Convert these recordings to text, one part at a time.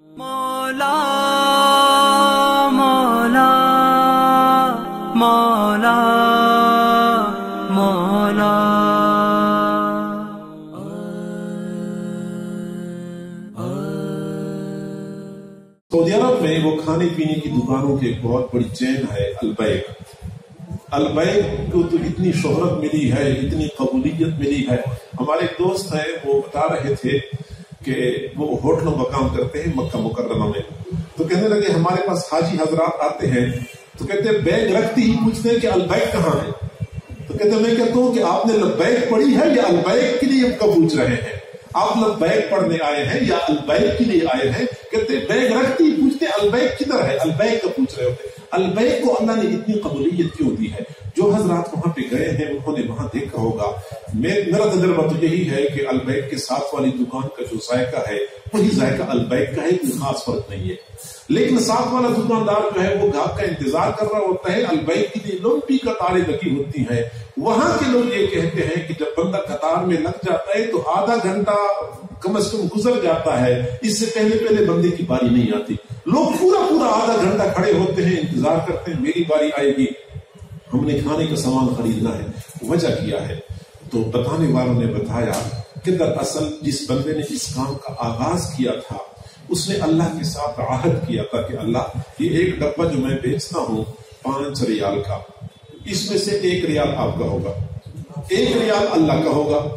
مولا مولا مولا مولا۔ سعودی عرب میں وہ کھانے پینے کی دکانوں کی ایک بہت بڑی چین ہے البیک۔ البیک کو تو اتنی شہرت ملی ہے، اتنی قبولیت ملی ہے۔ ہمارے دوست ہیں، وہ بتا رہے تھے کہ وہ ہوٹلوں کا کام کرتے ہیں مکہ مکرمہ میں۔ تو کہنے لگے، ہمارے پاس حاجی حضرات آتے ہیں۔ تو کہتے ہیں، بیگ رکھتی ہی پوچھتے ہیں کہ البیک کہاں ہے؟ تو کہتے ہیں، میں کہتا ہوں کہ آپ نے لبیک پڑھی ہے یا البیک کے لیے ہم کب پوچھ رہے ہیں؟ آپ لبیک پڑھنے آئے ہیں یا البیک کے لیے آئے ہیں؟ کہتے ہیں، بیگ رکھتی ہی پوچھتے البیک کدھر ہے؟ البیک کا پوچھ رہے ہوتے البیک کو اللہ نے اتنی قبولیت کیوں دی ہے؟ حضرات وہاں پہ گئے ہیں، انہوں نے وہاں دیکھا ہوگا۔ میرا تجربہ تو یہی ہے کہ البیک کے ساتھ والی دکان کا جو ذائقہ ہے، وہی ذائقہ البیک کا ہے، کوئی خاص فرق نہیں ہے۔ لیکن ساتھ والا دکاندار جو ہے، وہ گاہک کا انتظار کر رہا ہوتا ہے۔ البیک کے لیے لمبی قطاریں لگی ہوتی ہیں، وہاں کے لوگ یہ کہتے ہیں کہ جب بندہ قطار میں لگ جاتا ہے تو آدھا گھنٹہ کم از کم گزر جاتا ہے۔ اس سے پہلے پہلے بندے کی باری نہیں آتی۔ لوگ پورا پورا آدھا گھنٹہ کھڑے ہوتے ہیں، انتظار کرتے ہیں، میری باری آئے گی۔ ہم نے کھانے کا سامان خریدنا ہے، وجہ کیا ہے؟ تو بتانے والوں نے بتایا کہ دراصل جس بندے نے اس کام کا آغاز کیا تھا، اس نے اللہ کے ساتھ عہد کیا تھا کہ اللہ، یہ ایک ڈبہ جو میں بیچتا ہوں، پانچ ریال کا۔ اس میں سے ایک ریال آپ کا ہوگا۔ ایک ریال اللہ کا ہوگا۔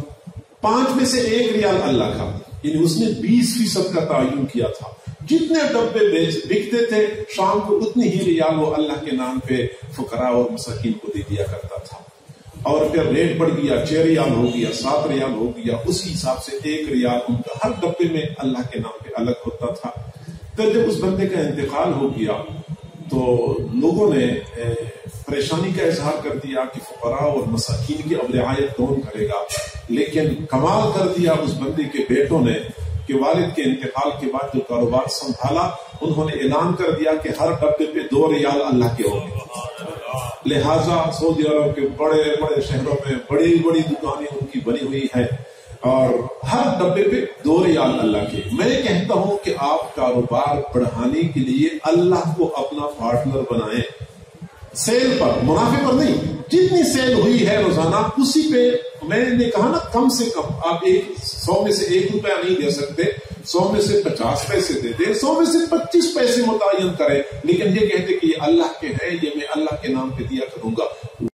پانچ میں سے ایک ریال اللہ کا۔ یعنی اس نے بیس فیصد کا تعین کیا تھا۔ جتنے ڈبے بکتے تھے، شام کو اتنی ہی ریال وہ اللہ کے نام پہ فقراء اور مساکین کو دے دیا کرتا تھا۔ اور پھر ریٹ بڑھ گیا، چھ ریال ہو گیا، سات ریال ہو گیا۔ اسی حساب سے ایک ریال ان کا ہر ڈبے میں اللہ کے نام پہ الگ ہوتا تھا۔ تو جب اس بندے کا انتقال ہو گیا، تو لوگوں نے پریشانی کا اظہار کر دیا کہ فقراء اور مساکین کی اب رعایت کون کرے گا۔ لیکن کمال کر دیا اس بندے کے بیٹوں نے کہ والد کے انتقال کے بعد جو کاروبار سنبھالا، انہوں نے اعلان کر دیا کہ ہر ڈبے پہ دو ریال اللہ کے ہوں گے۔ لہٰذا سعودی عرب کے بڑے بڑے شہروں میں بڑی بڑی دکانیں ان کی بنی ہوئی ہیں اور ہر ڈبے پہ دو ریال اللہ کے۔ میں کہتا ہوں کہ آپ کاروبار بڑھانے کے لیے اللہ کو اپنا پارٹنر بنائیں۔ سیل پر، منافع پر نہیں۔ جتنی سیل ہوئی ہے روزانہ، اسی پہ میں نے کہا نا، کم سے کم آپ ایک سو میں سے ایک روپیہ نہیں دے سکتے۔ سو میں سے پچاس پیسے دے دیں، سو میں سے پچیس پیسے متعین کریں۔ لیکن یہ کہتے کہ یہ اللہ کے ہیں، یہ میں اللہ کے نام پہ دیا کروں گا۔